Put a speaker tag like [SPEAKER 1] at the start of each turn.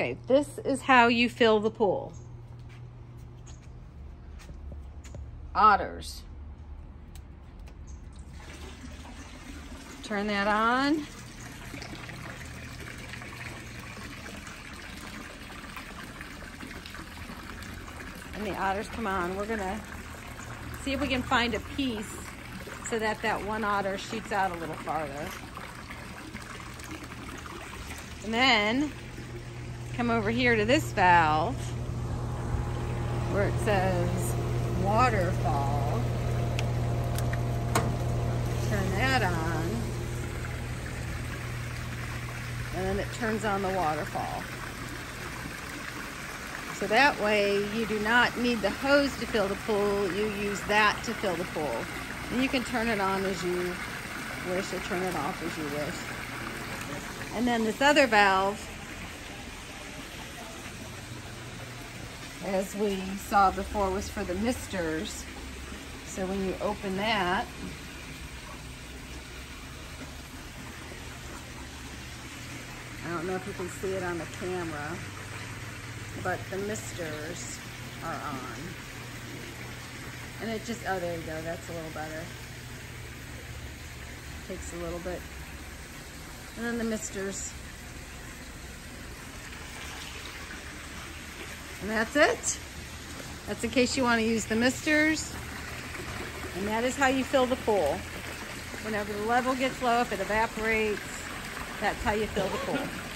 [SPEAKER 1] Okay, this is how you fill the pool. Otters. Turn that on. And the otters come on. We're gonna see if we can find a piece so that that one otter shoots out a little farther. And then come over here to this valve where it says waterfall. Turn that on. And then it turns on the waterfall. So that way you do not need the hose to fill the pool, you use that to fill the pool. And you can turn it on as you wish or turn it off as you wish. And then this other valve, as we saw before, was for the misters. So when you open that, I don't know if you can see it on the camera, but the misters are on. And it just, oh, there you go. That's a little better. Takes a little bit. And then the misters. And that's it. That's in case you want to use the misters. And that is how you fill the pool. Whenever the level gets low, if it evaporates, that's how you fill the pool.